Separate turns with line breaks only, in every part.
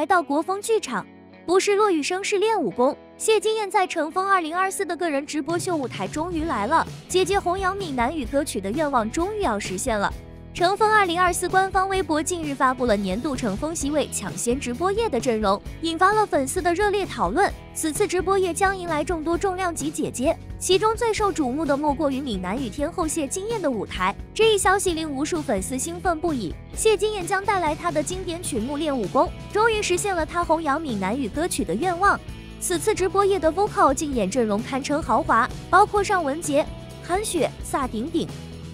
来到国风剧场。不是落雨声，是练武功。谢金燕在《乘风二零二四》的个人直播秀舞台终于来了，姐姐弘扬闽南语歌曲的愿望终于要实现了。乘风二零二四官方微博近日发布了年度乘风席位抢先直播夜的阵容，引发了粉丝的热烈讨论。此次直播夜将迎来众多重量级姐姐，其中最受瞩目的莫过于闽南语天后谢金燕的舞台。这一消息令无数粉丝兴奋不已。谢金燕将带来她的经典曲目《练武功》，终于实现了她弘扬闽南语歌曲的愿望。此次直播夜的 vocal 竞演阵容堪称豪华，包括尚雯婕、韩雪、萨顶顶。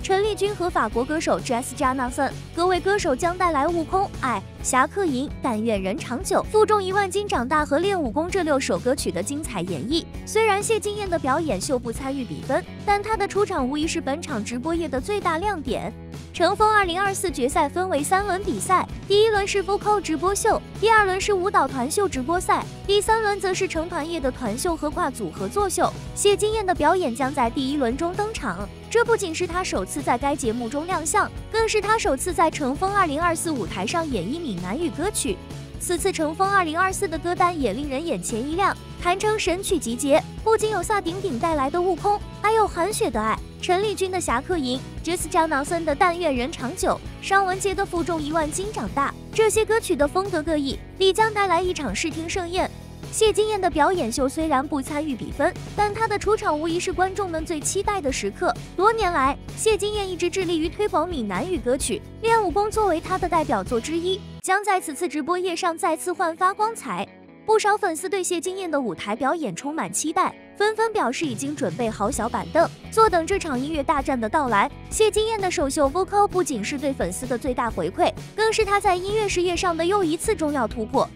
陈丽君和法国歌手 Jess Jonathan，各位歌手将带来《悟空》、爱、侠客吟、但愿人长久、负重一万斤长大和练武功这六首歌曲的精彩演绎。虽然谢金燕的表演秀不参与比分，但她的出场无疑是本场直播夜的最大亮点。乘风二零二四决赛分为三轮比赛，第一轮是 vocal 直播秀，第二轮是舞蹈团秀直播赛，第三轮则是成团夜的团秀和跨组合作秀。谢金燕的表演将在第一轮中登场，这不仅是他首次在该节目中亮相，更是他首次在乘风二零二四舞台上演绎闽南语歌曲。此次乘风二零二四的歌单也令人眼前一亮，堪称神曲集结。不仅有萨顶顶带来的《悟空》，还有韩雪的《爱》、陈丽君的《侠客吟》、Jess Jonathan 的《但愿人长久》、尚雯婕的《负重一万斤长大》。这些歌曲的风格各异，必将带来一场视听盛宴。谢金燕的表演秀虽然不参与比分，但她的出场无疑是观众们最期待的时刻。多年来，谢金燕一直致力于推广闽南语歌曲，《练武功》作为她的代表作之一，将在此次直播夜上再次焕发光彩。不少粉丝对谢金燕的舞台表演充满期待，纷纷表示已经准备好小板凳，坐等这场音乐大战的到来。谢金燕的首秀 vocal 不仅是对粉丝的最大回馈，更是她在音乐事业上的又一次重要突破。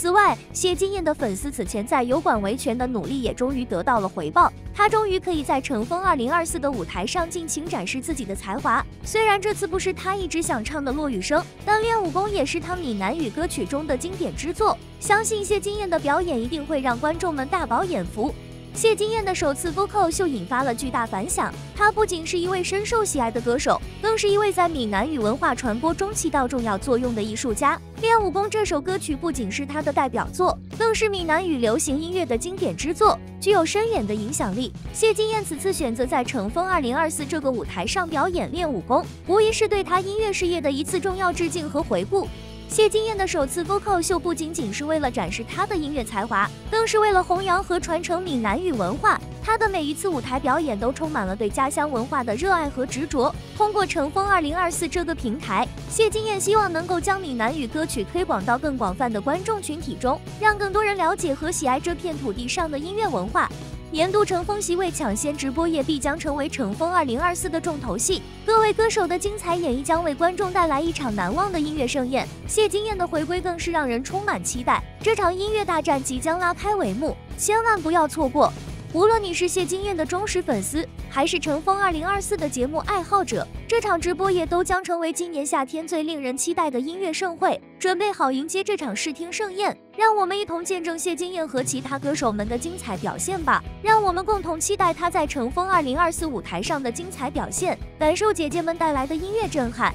此外，谢金燕的粉丝此前在油管维权的努力也终于得到了回报，她终于可以在乘风二零二四的舞台上尽情展示自己的才华。虽然这次不是她一直想唱的落雨声，但练武功也是她闽南语歌曲中的经典之作，相信谢金燕的表演一定会让观众们大饱眼福。谢金燕的首次 vocal 秀引发了巨大反响。她不仅是一位深受喜爱的歌手，更是一位在闽南语文化传播中起到重要作用的艺术家。《练武功》这首歌曲不仅是她的代表作，更是闽南语流行音乐的经典之作，具有深远的影响力。谢金燕此次选择在乘风二零二四这个舞台上表演《练武功》，无疑是对她音乐事业的一次重要致敬和回顾。谢金燕的首次 vocal 秀不仅仅是为了展示她的音乐才华，更是为了弘扬和传承闽南语文化。她的每一次舞台表演都充满了对家乡文化的热爱和执着。通过乘风二零二四这个平台，谢金燕希望能够将闽南语歌曲推广到更广泛的观众群体中，让更多人了解和喜爱这片土地上的音乐文化。年度乘风席位抢先直播夜必将成为乘风二零二四的重头戏，各位歌手的精彩演绎将为观众带来一场难忘的音乐盛宴。谢金燕的回归更是让人充满期待，这场音乐大战即将拉开帷幕，千万不要错过。无论你是谢金燕的忠实粉丝，还是乘风二零二四的节目爱好者，这场直播也都将成为今年夏天最令人期待的音乐盛会。准备好迎接这场视听盛宴，让我们一同见证谢金燕和其他歌手们的精彩表现吧！让我们共同期待她在乘风二零二四舞台上的精彩表现，感受姐姐们带来的音乐震撼。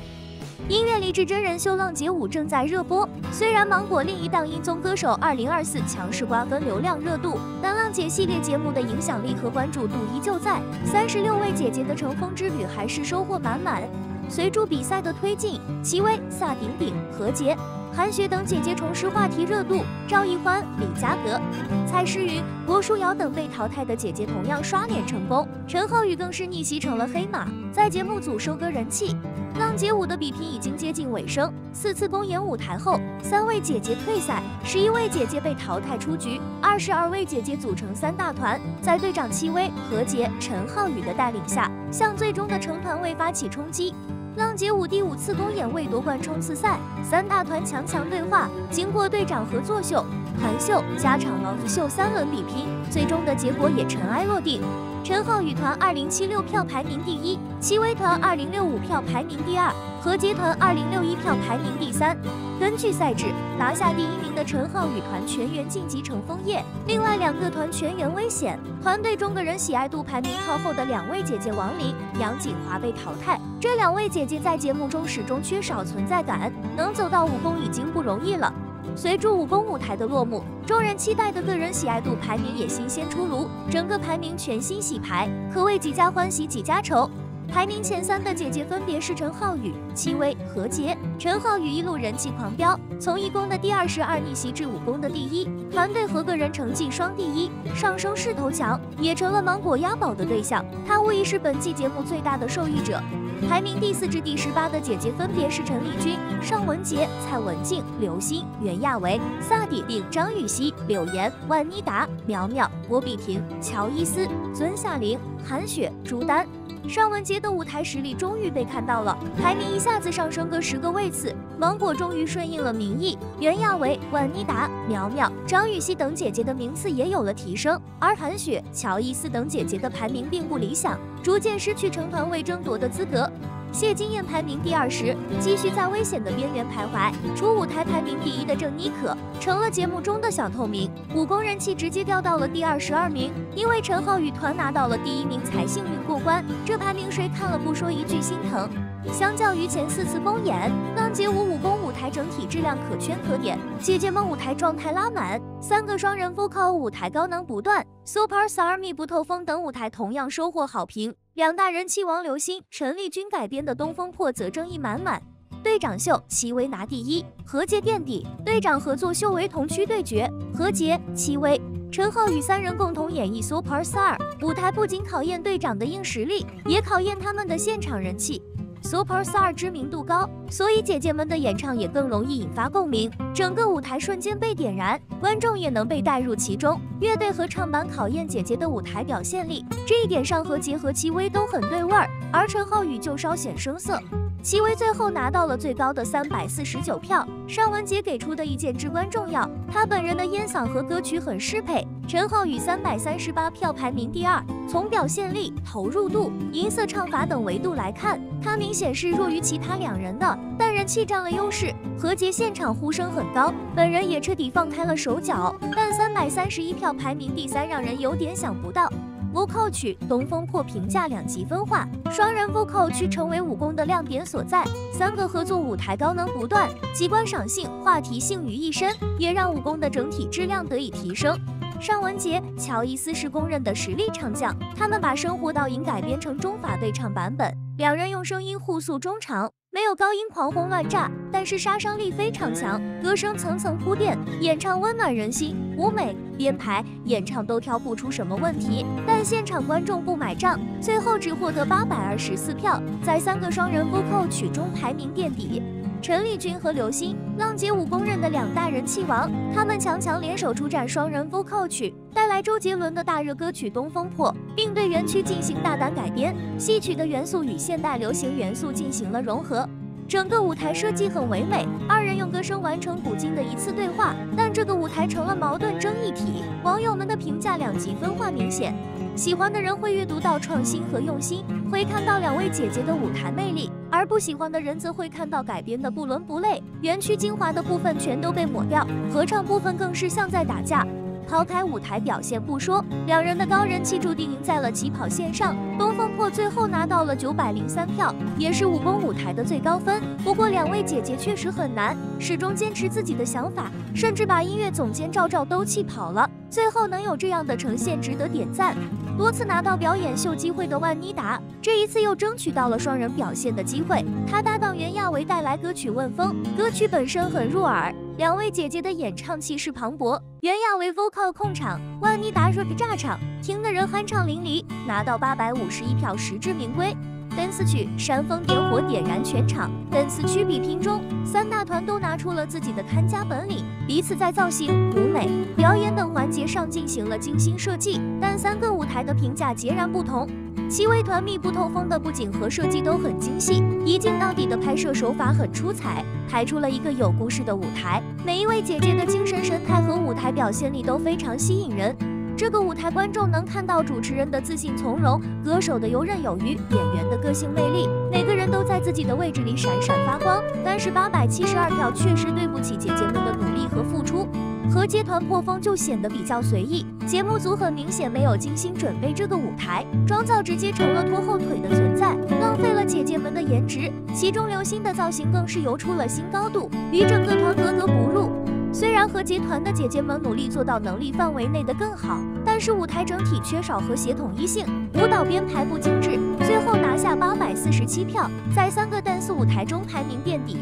音乐励志真人秀《浪姐五》正在热播。虽然芒果另一档音综歌手2024强势瓜分流量热度，但浪姐系列节目的影响力和关注度依旧在。三十六位姐姐的乘风之旅还是收获满满。随着比赛的推进，戚薇、萨顶顶、何洁、韩雪等姐姐重拾话题热度，赵奕欢、李佳格、蔡诗芸、郭书瑶等被淘汰的姐姐同样刷脸成功。陈浩宇更是逆袭成了黑马，在节目组收割人气。浪姐五的比拼已经接近尾声，四次公演舞台后，三位姐姐退赛，十一位姐姐被淘汰出局，二十二位姐姐组成三大团，在队长戚薇、何洁、陈浩宇的带领下，向最终的成团位发起冲击。浪姐五第五次公演为夺冠冲刺赛，三大团强强对话，经过队长合作秀、团秀、加场王子秀三轮比拼，最终的结果也尘埃落定。陈浩宇团二零七六票排名第一，戚薇团二零六五票排名第二，何洁团二零六一票排名第三。根据赛制，拿下第一名的陈浩宇团全员晋级成枫叶，另外两个团全员危险。团队中个人喜爱度排名靠后的两位姐姐王琳、杨锦华被淘汰。这两位姐姐在节目中始终缺少存在感，能走到五公已经不容易了。随着五公舞台的落幕，众人期待的个人喜爱度排名也新鲜出炉，整个排名全新洗牌，可谓几家欢喜几家愁。排名前三的姐姐分别是陈浩宇、戚薇、何洁。陈浩宇一路人气狂飙，从一公的第二十二逆袭至五公的第一，团队和个人成绩双第一，上升势头强，也成了芒果押宝的对象。他无疑是本季节目最大的受益者。排名第四至第十八的姐姐分别是陈丽君、尚雯婕、蔡文静、刘星、袁娅维、萨顶顶、张雨绮、柳岩、万妮达、苗苗、郭碧婷、乔伊斯、尊夏玲、韩雪、朱丹。尚雯婕的舞台实力终于被看到了，排名一下子上升个十个位次。芒果终于顺应了民意，袁娅维、万妮达、苗苗、张雨绮等姐姐的名次也有了提升，而韩雪、乔伊斯等姐姐的排名并不理想，逐渐失去成团位争夺的资格。谢金燕排名第二十，继续在危险的边缘徘徊。除舞台排名第一的郑妮可成了节目中的小透明，武功人气直接掉到了第二十二名。因为陈浩宇团拿到了第一名才幸运过关，这排名谁看了不说一句心疼。相较于前四次公演，浪姐舞武功舞台整体质量可圈可点，姐姐们舞台状态拉满，三个双人 vocal 舞台高能不断，Super Star 密不透风等舞台同样收获好评。两大人气王刘星、陈丽君改编的《东风破》则争议满满。队长秀，戚薇拿第一，何洁垫底。队长合作秀为同区对决，何洁、戚薇、陈浩宇三人共同演绎 Super Star，舞台不仅考验队长的硬实力，也考验他们的现场人气。Super Star 知名度高，所以姐姐们的演唱也更容易引发共鸣，整个舞台瞬间被点燃，观众也能被带入其中。乐队合唱版考验姐姐的舞台表现力，这一点上何洁和戚薇都很对味儿，而陈浩宇就稍显生涩。戚薇最后拿到了最高的三百四十九票，尚雯婕给出的意见至关重要，她本人的烟嗓和歌曲很适配。陈浩宇三百三十八票排名第二，从表现力、投入度、音色唱法等维度来看，他明显是弱于其他两人的，但人气占了优势。何洁现场呼声很高，本人也彻底放开了手脚，但三百三十一票排名第三，让人有点想不到。vocal 曲《东风破》评价两极分化，双人 vocal 曲成为武功的亮点所在。三个合作舞台高能不断，集观赏性、话题性于一身，也让武功的整体质量得以提升。尚雯婕、乔伊斯是公认的实力唱将，他们把《生活倒影》改编成中法对唱版本，两人用声音互诉衷肠。没有高音狂轰乱炸，但是杀伤力非常强，歌声层层铺垫，演唱温暖人心，舞美、编排、演唱都挑不出什么问题，但现场观众不买账，最后只获得八百二十四票，在三个双人 vocal 曲中排名垫底。陈丽君和刘星，浪姐舞公认的两大人气王，他们强强联手出战双人 vocal 曲，带来周杰伦的大热歌曲《东风破》，并对原曲进行大胆改编，戏曲的元素与现代流行元素进行了融合。整个舞台设计很唯美，二人用歌声完成古今的一次对话，但这个舞台成了矛盾争议体，网友们的评价两极分化明显。喜欢的人会阅读到创新和用心，会看到两位姐姐的舞台魅力；而不喜欢的人则会看到改编的不伦不类，原曲精华的部分全都被抹掉，合唱部分更是像在打架。抛开舞台表现不说，两人的高人气注定赢在了起跑线上。东风破最后拿到了九百零三票，也是武功舞台的最高分。不过两位姐姐确实很难，始终坚持自己的想法，甚至把音乐总监赵赵都气跑了。最后能有这样的呈现，值得点赞。多次拿到表演秀机会的万妮达，这一次又争取到了双人表现的机会。她搭档袁娅维带来歌曲《问风》，歌曲本身很入耳。两位姐姐的演唱气势磅礴，袁娅维 vocal 控场，万妮达 rap 炸场，听的人酣畅淋漓，拿到八百五十一票，实至名归。Dance 曲煽风点火，点燃全场。dance 曲比拼中，三大团都拿出了自己的看家本领，彼此在造型、舞美、表演等环节上进行了精心设计，但三个舞台的评价截然不同。七位团密不透风的布景和设计都很精细，一镜到底的拍摄手法很出彩，拍出了一个有故事的舞台。每一位姐姐的精神神态和舞台表现力都非常吸引人。这个舞台观众能看到主持人的自信从容，歌手的游刃有余，演员的个性魅力，每个人都在自己的位置里闪闪发光。但是八百七十二票确实对不起姐姐们的努力和付出。和接团破风就显得比较随意，节目组很明显没有精心准备这个舞台，妆造直接成了拖后腿的存在，浪费了姐姐们的颜值。其中刘星的造型更是游出了新高度，与整个团格格不入。虽然和集团的姐姐们努力做到能力范围内的更好，但是舞台整体缺少和谐统一性，舞蹈编排不精致，最后拿下八百四十七票，在三个 dance 舞台中排名垫底。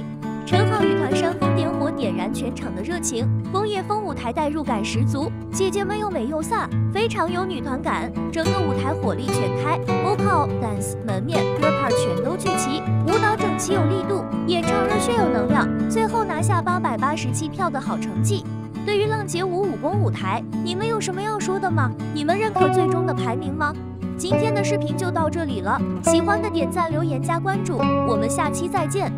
陈浩与团煽风点火，点燃全场的热情。工业风舞台代入感十足，姐姐们又美又飒，非常有女团感。整个舞台火力全开，vocal、dance、门面、歌 part 全都聚齐，舞蹈极有力度，演唱热血有能量。最后拿下八百八十七票的好成绩。对于浪姐舞武功舞台，你们有什么要说的吗？你们认可最终的排名吗？今天的视频就到这里了，喜欢的点赞、留言、加关注，我们下期再见。